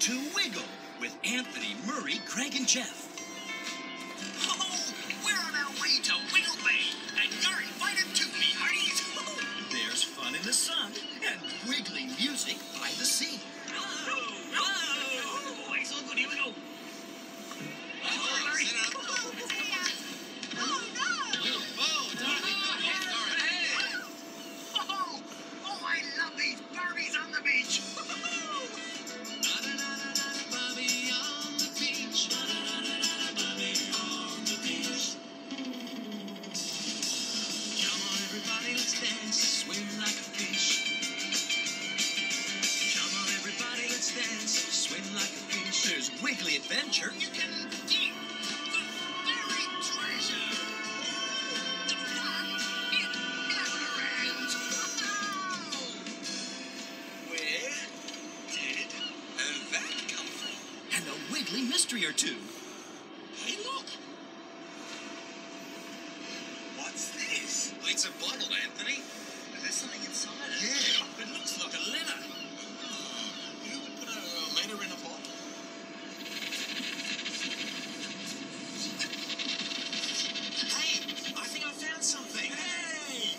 to Wiggle with Anthony, Murray, Greg, and Jeff. Oh, we're on our way to Wiggle Bay, and you're invited to me, hearties. There's fun in the sun and wiggly music and a mystery or two. Hey, look! What's this? It's a bottle, Anthony. There's something inside it. Yeah. It looks like a letter. Who would put a letter in a bottle? Hey, I think I found something. Hey!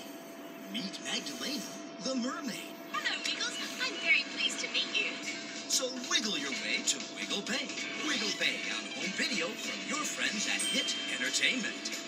Meet Magdalena, the mermaid. Hello, Wiggles. I'm very pleased to meet you. So wiggle your way to Wiggle Bay. Friends at Hit Entertainment.